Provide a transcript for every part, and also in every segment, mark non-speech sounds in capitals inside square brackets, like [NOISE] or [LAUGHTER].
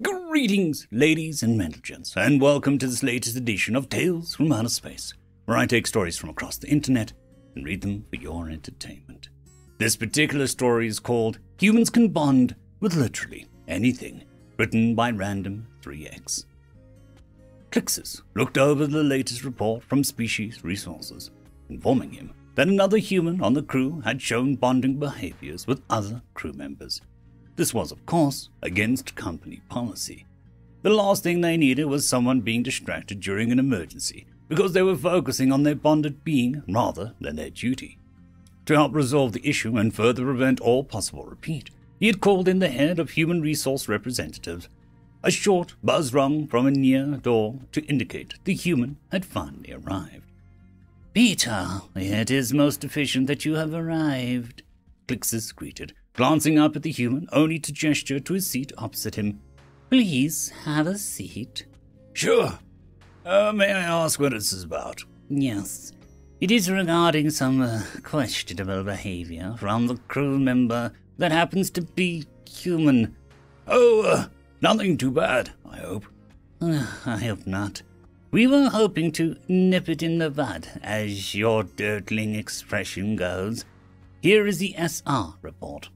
Greetings, ladies and gentlemen, and welcome to this latest edition of Tales from Outer Space, where I take stories from across the internet and read them for your entertainment. This particular story is called Humans Can Bond with Literally Anything, written by Random 3X. Clixus looked over the latest report from Species Resources, informing him that another human on the crew had shown bonding behaviors with other crew members this was, of course, against company policy. The last thing they needed was someone being distracted during an emergency because they were focusing on their bonded being rather than their duty. To help resolve the issue and further prevent all possible repeat, he had called in the head of human resource representatives. A short buzz rung from a near door to indicate the human had finally arrived. Peter, it is most efficient that you have arrived, Clixus greeted, glancing up at the human only to gesture to his seat opposite him. Please have a seat. Sure. Uh, may I ask what this is about? Yes. It is regarding some uh, questionable behavior from the crew member that happens to be human. Oh, uh, nothing too bad, I hope. I hope not. We were hoping to nip it in the bud, as your dirtling expression goes. Here is the SR report.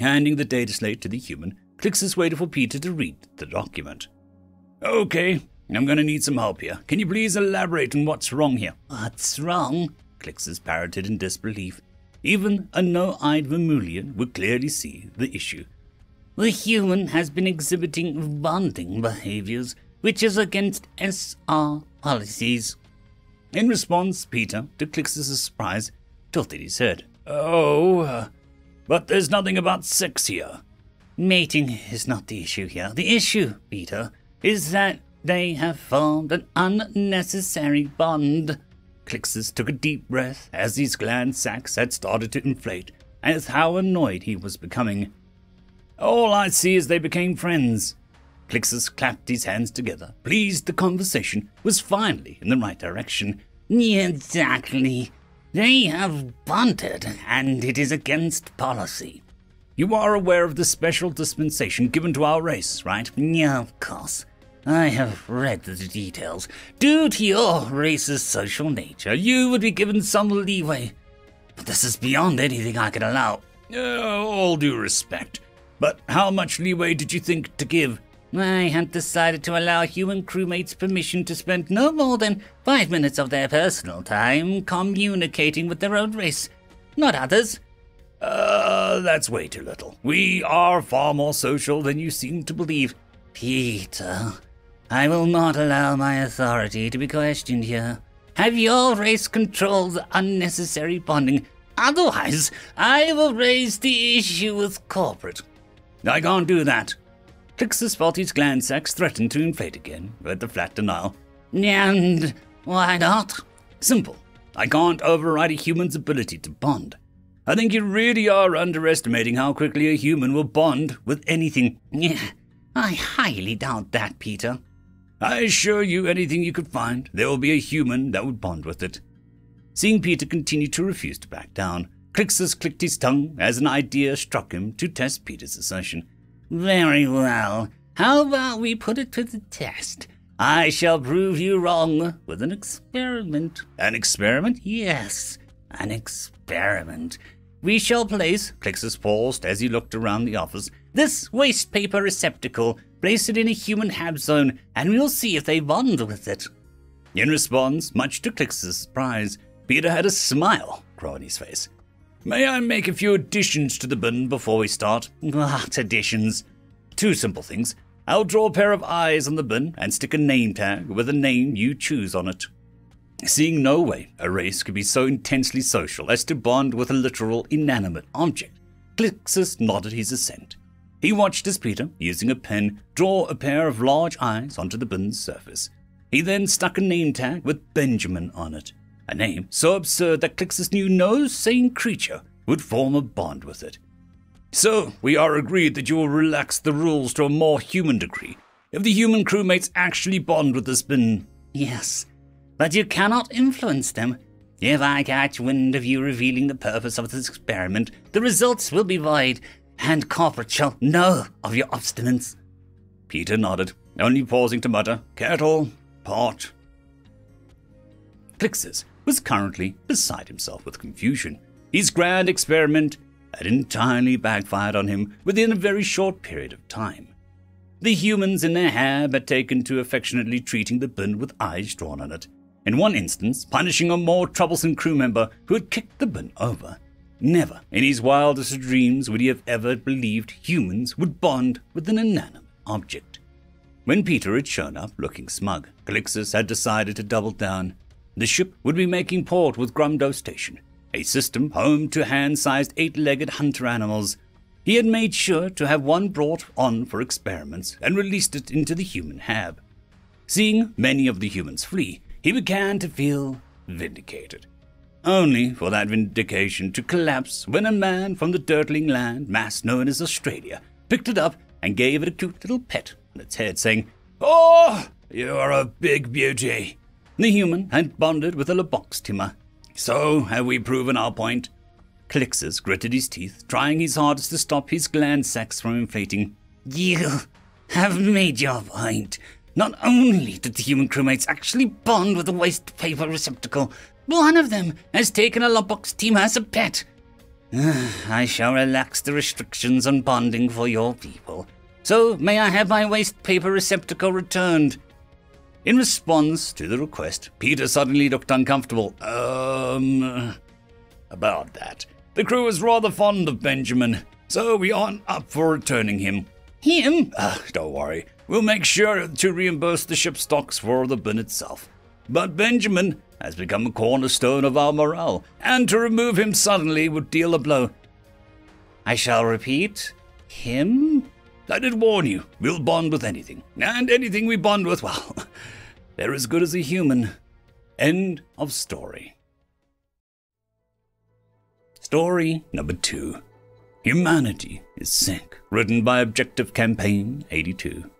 Handing the data slate to the human, Clixus waited for Peter to read the document. Okay, I'm gonna need some help here. Can you please elaborate on what's wrong here? What's wrong? Clixus parroted in disbelief. Even a no-eyed Vermulian would clearly see the issue. The human has been exhibiting bonding behaviors, which is against SR policies. In response, Peter, to Clixus's surprise, tilted his head. Oh, uh, but there's nothing about sex here. Mating is not the issue here. The issue, Peter, is that they have formed an unnecessary bond. Clixus took a deep breath as his gland sacs had started to inflate, as how annoyed he was becoming. All I see is they became friends. Clixus clapped his hands together, pleased the conversation was finally in the right direction. Exactly. They have bunted, and it is against policy. You are aware of the special dispensation given to our race, right? Yeah, of course. I have read the details. Due to your race's social nature, you would be given some leeway. But this is beyond anything I can allow. Uh, all due respect. But how much leeway did you think to give? I had decided to allow human crewmates permission to spend no more than five minutes of their personal time communicating with their own race, not others. Uh, that's way too little. We are far more social than you seem to believe. Peter, I will not allow my authority to be questioned here. Have your race control the unnecessary bonding. Otherwise, I will raise the issue with corporate. I can't do that. Clixus felt his gland sacs threatened to inflate again, with the flat denial. And why not? Simple. I can't override a human's ability to bond. I think you really are underestimating how quickly a human will bond with anything. Yeah, I highly doubt that, Peter. I assure you, anything you could find, there will be a human that would bond with it. Seeing Peter continue to refuse to back down, Clixus clicked his tongue as an idea struck him to test Peter's assertion. Very well. How about we put it to the test? I shall prove you wrong with an experiment. An experiment? Yes, an experiment. We shall place, Clixus paused as he looked around the office, this waste paper receptacle, place it in a human hab zone, and we'll see if they bond with it. In response, much to Clixus' surprise, Peter had a smile grow on his face. May I make a few additions to the bin before we start? [LAUGHS] What additions? Two simple things. I'll draw a pair of eyes on the bin and stick a name tag with a name you choose on it. Seeing no way a race could be so intensely social as to bond with a literal inanimate object, Clixus nodded his assent. He watched as Peter, using a pen, draw a pair of large eyes onto the bin's surface. He then stuck a name tag with Benjamin on it a name so absurd that Clixus knew no sane creature would form a bond with it. So, we are agreed that you will relax the rules to a more human degree if the human crewmates actually bond with the spin. Yes, but you cannot influence them. If I catch wind of you revealing the purpose of this experiment, the results will be void, and corporate shall know of your obstinance. Peter nodded, only pausing to mutter, Kettle, pot. Clixus was currently beside himself with confusion. His grand experiment had entirely backfired on him within a very short period of time. The humans in their hab had taken to affectionately treating the bin with eyes drawn on it, in one instance punishing a more troublesome crew member who had kicked the bin over. Never in his wildest dreams would he have ever believed humans would bond with an inanimate object. When Peter had shown up looking smug, Calixus had decided to double down. The ship would be making port with Grumdo Station, a system home to hand sized eight legged hunter animals. He had made sure to have one brought on for experiments and released it into the human hab. Seeing many of the humans flee, he began to feel vindicated only for that vindication to collapse when a man from the dirtling land mass known as Australia picked it up and gave it a cute little pet on its head, saying, Oh, you're a big beauty. The human had bonded with a Timmer. So, have we proven our point? Calixus gritted his teeth, trying his hardest to stop his gland sacs from inflating. You have made your point. Not only did the human crewmates actually bond with a waste paper receptacle, one of them has taken a Lobbox team as a pet. [SIGHS] I shall relax the restrictions on bonding for your people. So, may I have my waste paper receptacle returned? In response to the request, Peter suddenly looked uncomfortable. Um, about that. The crew is rather fond of Benjamin, so we aren't up for returning him. Him? Uh, don't worry. We'll make sure to reimburse the ship stocks for the bin itself. But Benjamin has become a cornerstone of our morale, and to remove him suddenly would deal a blow. I shall repeat, him? I did warn you, we'll bond with anything, and anything we bond with, well, [LAUGHS] they're as good as a human. End of story. Story number two Humanity is Sick, written by Objective Campaign 82.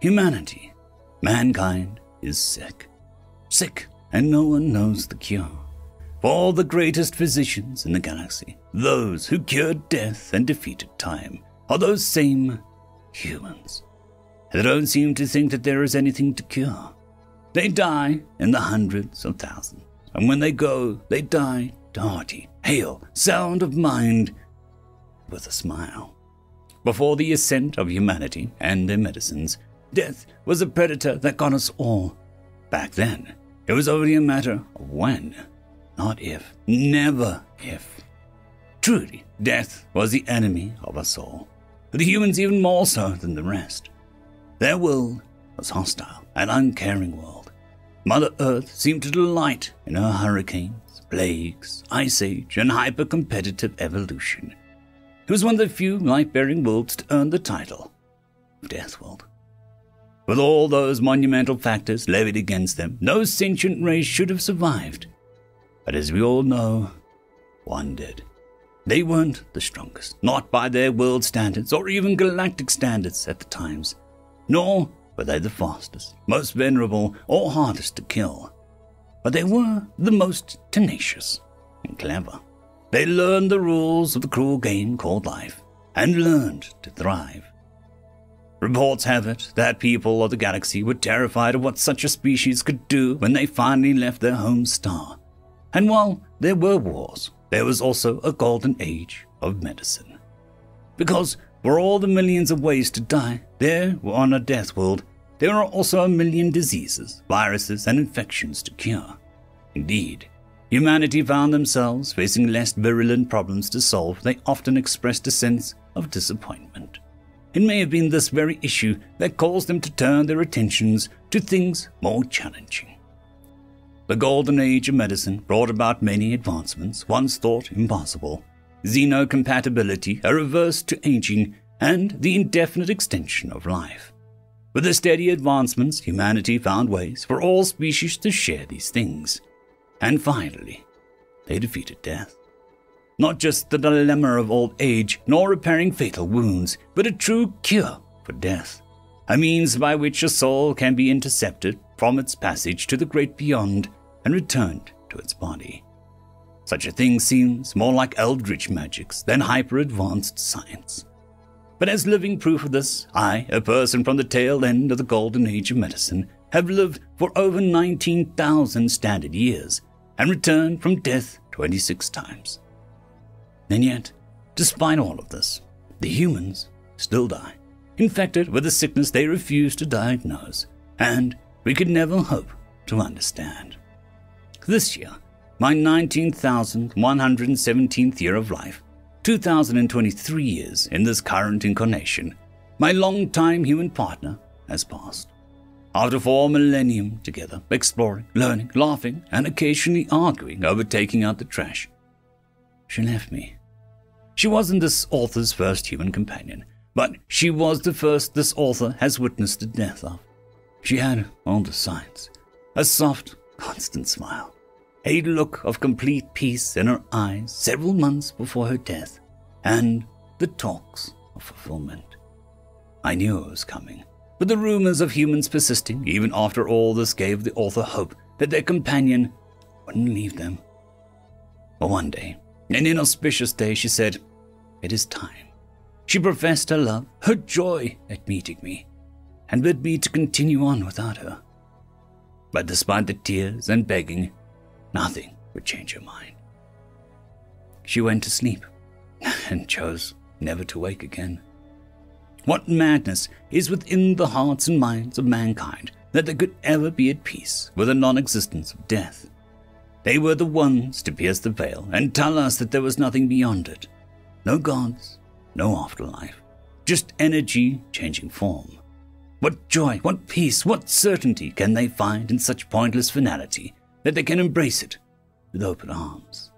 Humanity, mankind, is sick sick, and no one knows the cure. For all the greatest physicians in the galaxy, those who cured death and defeated time, are those same humans. They don't seem to think that there is anything to cure. They die in the hundreds of thousands, and when they go, they die hearty, hail, sound of mind, with a smile. Before the ascent of humanity and their medicines, death was a predator that got us all. Back then, it was only a matter of when, not if, never if. Truly, death was the enemy of us all, the humans even more so than the rest. Their world was hostile, an uncaring world. Mother Earth seemed to delight in her hurricanes, plagues, ice age, and hyper competitive evolution. It was one of the few life bearing worlds to earn the title of Death World. With all those monumental factors levied against them, no sentient race should have survived. But as we all know, one did. They weren't the strongest, not by their world standards or even galactic standards at the times, nor were they the fastest, most venerable, or hardest to kill. But they were the most tenacious and clever. They learned the rules of the cruel game called life and learned to thrive. Reports have it that people of the galaxy were terrified of what such a species could do when they finally left their home star. And while there were wars, there was also a golden age of medicine. Because for all the millions of ways to die there were on a death world, there are also a million diseases, viruses, and infections to cure. Indeed, humanity found themselves facing less virulent problems to solve, they often expressed a sense of disappointment. It may have been this very issue that caused them to turn their attentions to things more challenging. The golden age of medicine brought about many advancements once thought impossible xenocompatibility, a reverse to aging, and the indefinite extension of life. With the steady advancements, humanity found ways for all species to share these things. And finally, they defeated death. Not just the dilemma of old age, nor repairing fatal wounds, but a true cure for death. A means by which a soul can be intercepted from its passage to the great beyond and returned to its body. Such a thing seems more like eldritch magics than hyper advanced science. But as living proof of this, I, a person from the tail end of the golden age of medicine, have lived for over 19,000 standard years and returned from death 26 times. And yet, despite all of this, the humans still die, infected with a sickness they refuse to diagnose, and we could never hope to understand. This year, my 19,117th year of life, 2023 years in this current incarnation, my long-time human partner has passed. After four millennium together, exploring, learning, laughing, and occasionally arguing over taking out the trash, she left me. She wasn't this author's first human companion, but she was the first this author has witnessed the death of. She had all the signs a soft, constant smile, a look of complete peace in her eyes several months before her death, and the talks of fulfillment. I knew it was coming, but the rumors of humans persisting even after all this gave the author hope that their companion wouldn't leave them. But one day, an inauspicious day, she said, It is time. She professed her love, her joy at meeting me, and bid me to continue on without her. But despite the tears and begging, nothing would change her mind. She went to sleep [LAUGHS] and chose never to wake again. What madness is within the hearts and minds of mankind that they could ever be at peace with the non existence of death? They were the ones to pierce the veil and tell us that there was nothing beyond it. No gods, no afterlife, just energy changing form. What joy, what peace, what certainty can they find in such pointless finality that they can embrace it with open arms?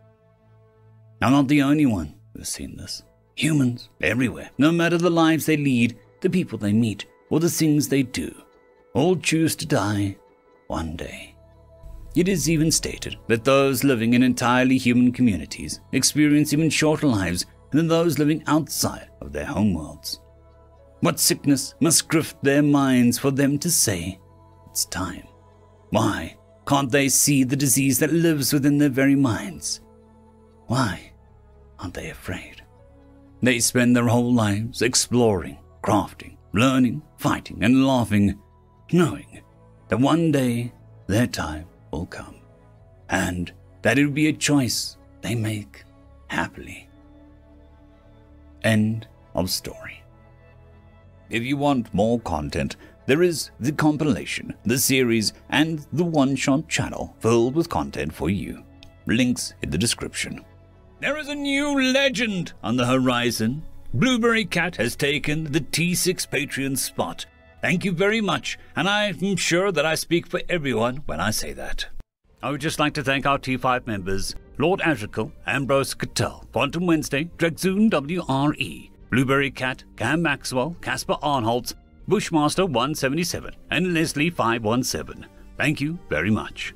I'm not the only one who has seen this. Humans, everywhere, no matter the lives they lead, the people they meet, or the things they do, all choose to die one day. It is even stated that those living in entirely human communities experience even shorter lives than those living outside of their homeworlds. What sickness must grift their minds for them to say, It's time? Why can't they see the disease that lives within their very minds? Why aren't they afraid? They spend their whole lives exploring, crafting, learning, fighting, and laughing, knowing that one day their time will come, and that it will be a choice they make happily. End of story. If you want more content, there is the compilation, the series, and the one shot channel filled with content for you. Links in the description. There is a new legend on the horizon. Blueberry Cat has taken the T6 Patreon spot. Thank you very much, and I'm sure that I speak for everyone when I say that. I would just like to thank our T5 members Lord Azrakel, Ambrose Cattell, Quantum Wednesday, Drexoon WRE, Blueberry Cat, Cam Maxwell, Casper Arnholtz, Bushmaster 177, and Leslie 517. Thank you very much.